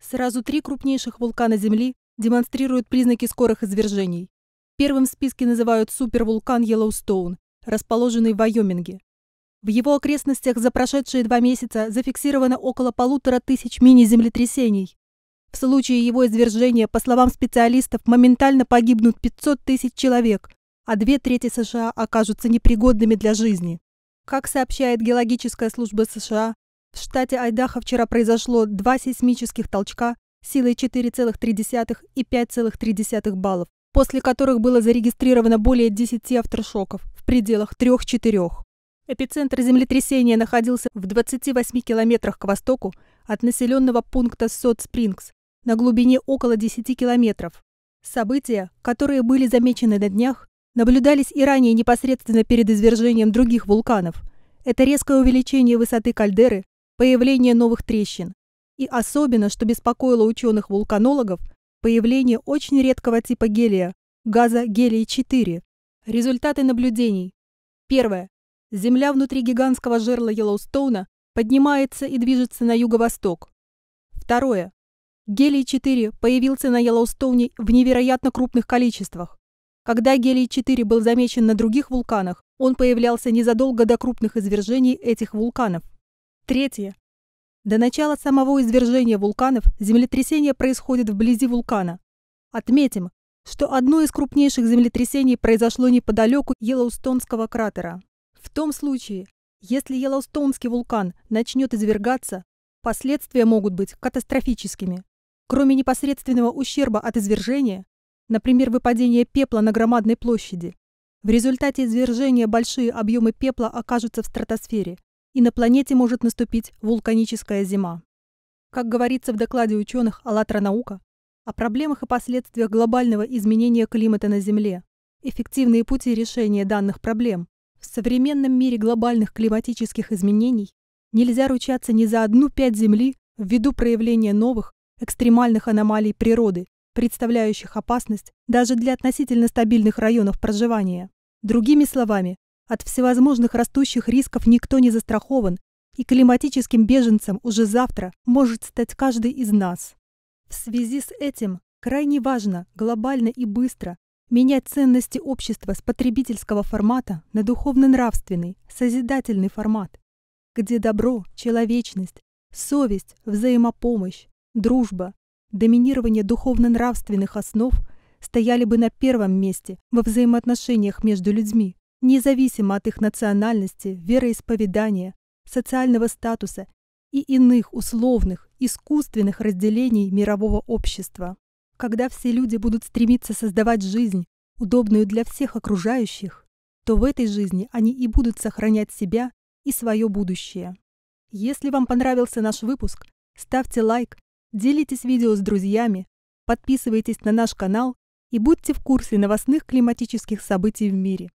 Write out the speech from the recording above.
Сразу три крупнейших вулкана Земли демонстрируют признаки скорых извержений. Первым в списке называют супервулкан Йеллоустоун, расположенный в Вайоминге. В его окрестностях за прошедшие два месяца зафиксировано около полутора тысяч мини-землетрясений. В случае его извержения, по словам специалистов, моментально погибнут 500 тысяч человек, а две трети США окажутся непригодными для жизни. Как сообщает Геологическая служба США, в штате Айдахо вчера произошло два сейсмических толчка силой 4,3 и 5,3 баллов, после которых было зарегистрировано более 10 авторшоков в пределах 3-4. Эпицентр землетрясения находился в 28 километрах к востоку от населенного пункта Сот-Спрингс на глубине около 10 километров. События, которые были замечены на днях, наблюдались и ранее непосредственно перед извержением других вулканов. Это резкое увеличение высоты кальдеры появление новых трещин. И особенно, что беспокоило ученых-вулканологов, появление очень редкого типа гелия, газа гелий-4. Результаты наблюдений. Первое. Земля внутри гигантского жерла Йеллоустоуна поднимается и движется на юго-восток. Второе. Гелий-4 появился на Йеллоустоуне в невероятно крупных количествах. Когда гелий-4 был замечен на других вулканах, он появлялся незадолго до крупных извержений этих вулканов. Третье. До начала самого извержения вулканов землетрясение происходит вблизи вулкана. Отметим, что одно из крупнейших землетрясений произошло неподалеку Йеллоустонского кратера. В том случае, если Йеллоустонский вулкан начнет извергаться, последствия могут быть катастрофическими. Кроме непосредственного ущерба от извержения, например, выпадения пепла на громадной площади, в результате извержения большие объемы пепла окажутся в стратосфере, и на планете может наступить вулканическая зима. Как говорится в докладе ученых «АЛЛАТРА наука», о проблемах и последствиях глобального изменения климата на Земле, эффективные пути решения данных проблем. В современном мире глобальных климатических изменений нельзя ручаться ни за одну пять Земли ввиду проявления новых, экстремальных аномалий природы, представляющих опасность даже для относительно стабильных районов проживания. Другими словами, от всевозможных растущих рисков никто не застрахован, и климатическим беженцем уже завтра может стать каждый из нас. В связи с этим крайне важно глобально и быстро менять ценности общества с потребительского формата на духовно-нравственный, созидательный формат, где добро, человечность, совесть, взаимопомощь, дружба, доминирование духовно-нравственных основ стояли бы на первом месте во взаимоотношениях между людьми независимо от их национальности, вероисповедания, социального статуса и иных условных, искусственных разделений мирового общества. Когда все люди будут стремиться создавать жизнь, удобную для всех окружающих, то в этой жизни они и будут сохранять себя и свое будущее. Если вам понравился наш выпуск, ставьте лайк, делитесь видео с друзьями, подписывайтесь на наш канал и будьте в курсе новостных климатических событий в мире.